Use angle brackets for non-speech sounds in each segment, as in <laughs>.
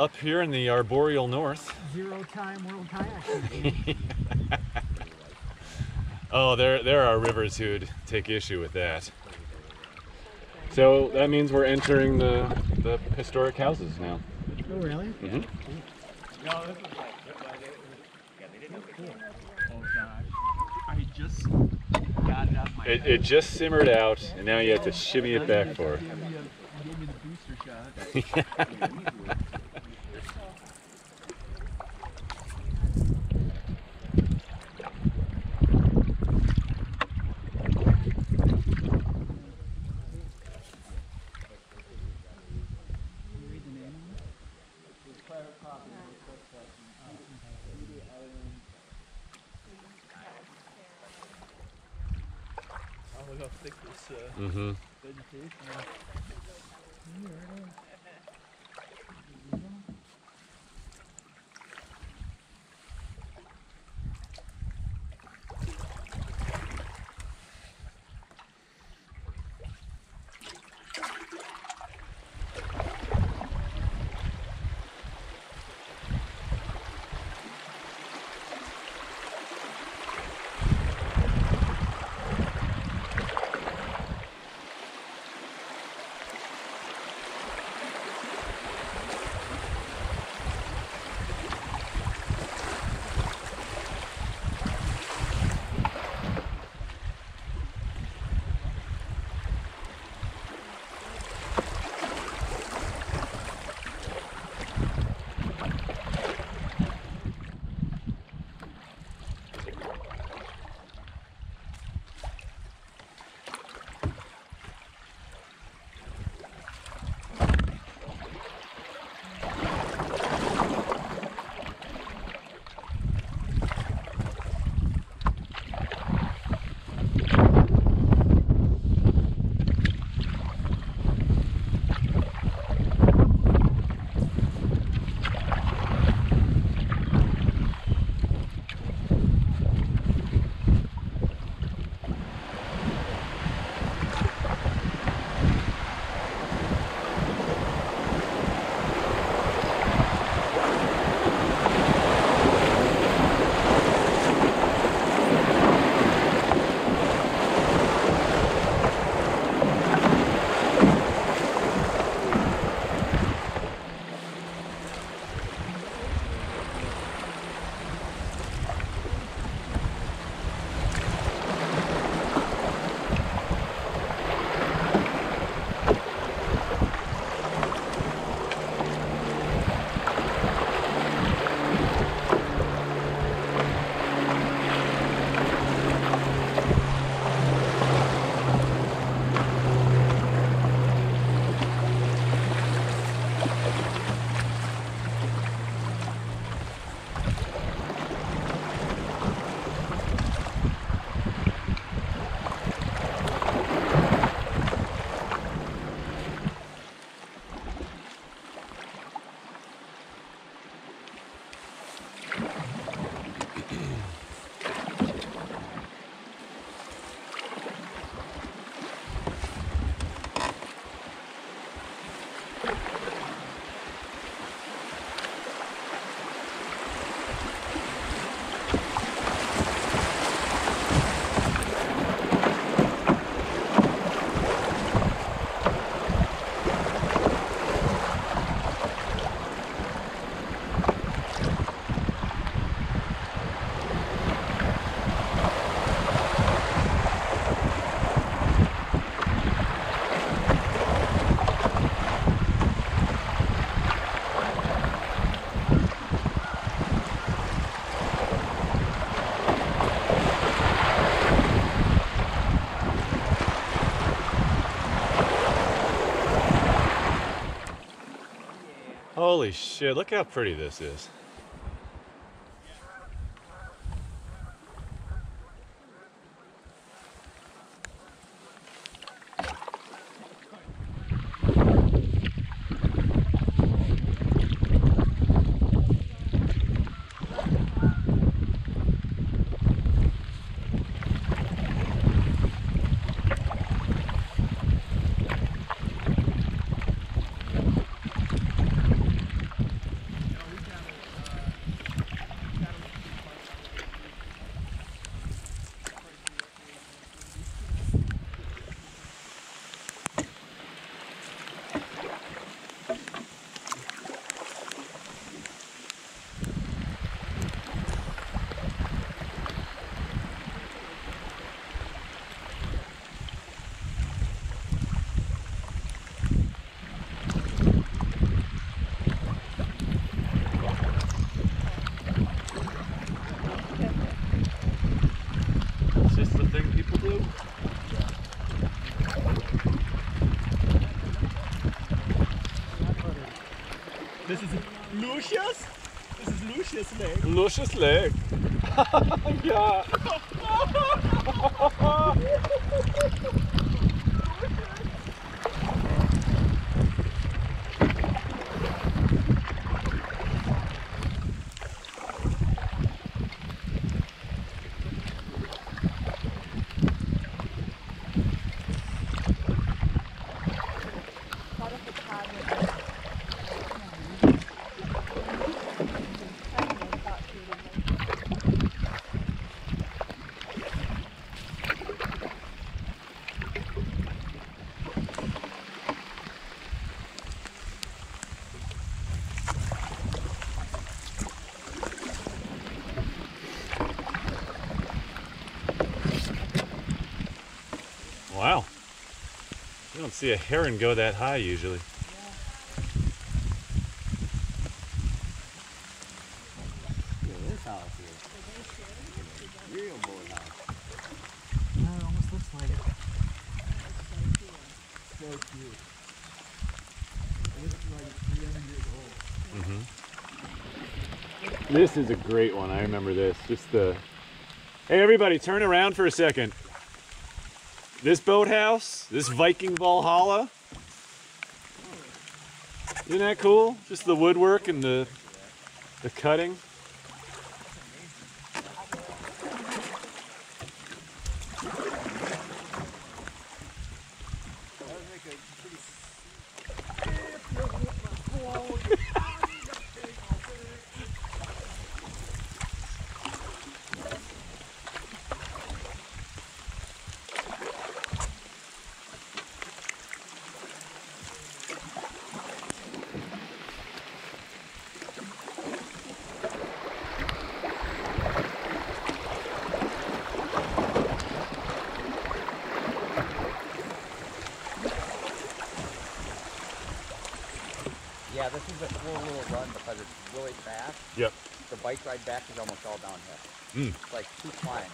up here in the arboreal north. Zero time world kayak. <laughs> Oh, there there are rivers who'd take issue with that. So that means we're entering the the historic houses now. oh really? hmm Oh gosh. I just got it out my It, it just simmered out, and now you have to shimmy it back for. <laughs> Oh, look how thick this uh, hmm vegetation is. Look how pretty this is. just the thing people do. This is Lucius? This is Lucius Lake. Lucius Lake. <laughs> yeah. <laughs> Wow. You don't see a heron go that high usually. this house here. Real boy house. No, almost looks like it. So cute. It like 300 years old. Mm-hmm. This is a great one. I remember this. Just the. Hey, everybody, turn around for a second. This boathouse, this Viking Valhalla. Isn't that cool? Just the woodwork and the the cutting. This is a slow little run because it's really fast. Yep. The bike ride back is almost all downhill. Mm. It's like two climbs.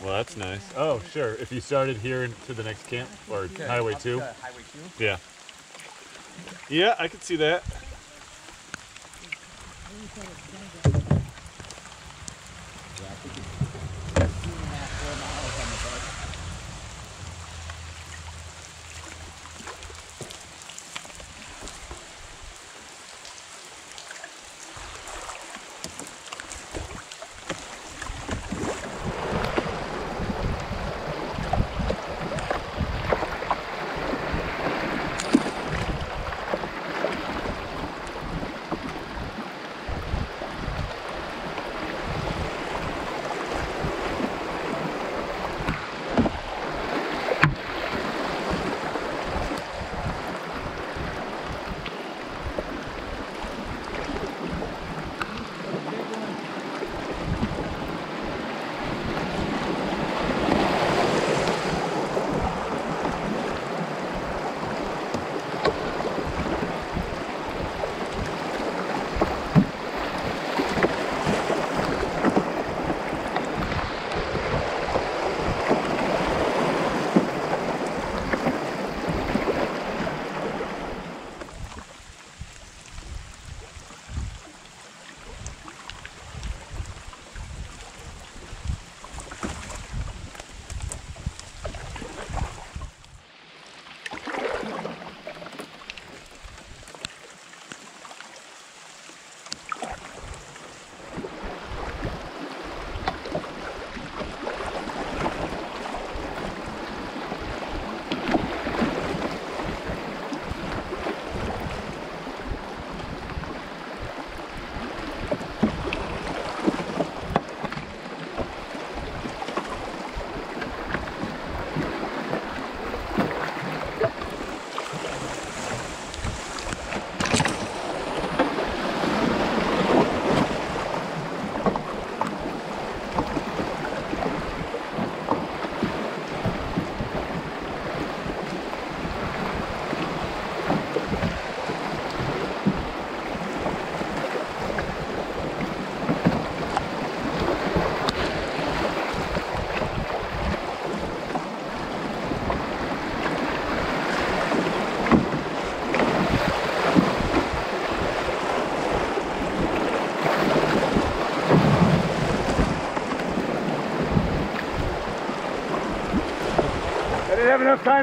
Well, that's nice. Oh, sure. If you started here to the next camp or To- Highway 2. Highway 2. Yeah. Yeah, I could see that.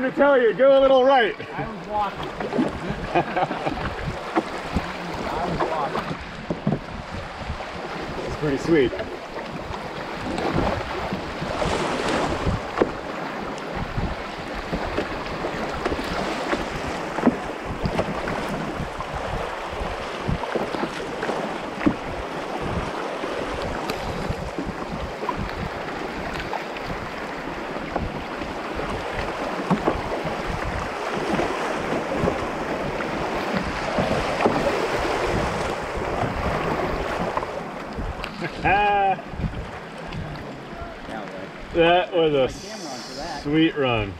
Time to tell you. Go a little right. I was walking. I was walking. It's pretty sweet. Ah, Yeah, right. That was a Camera on for that. sweet run.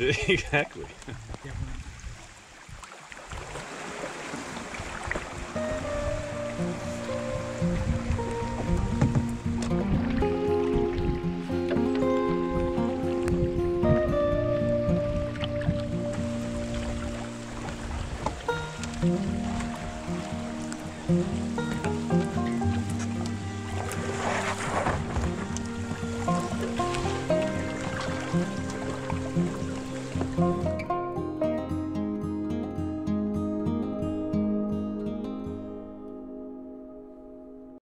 <laughs> exactly.